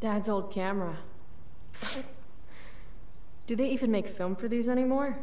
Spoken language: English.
Dad's old camera. Do they even make film for these anymore?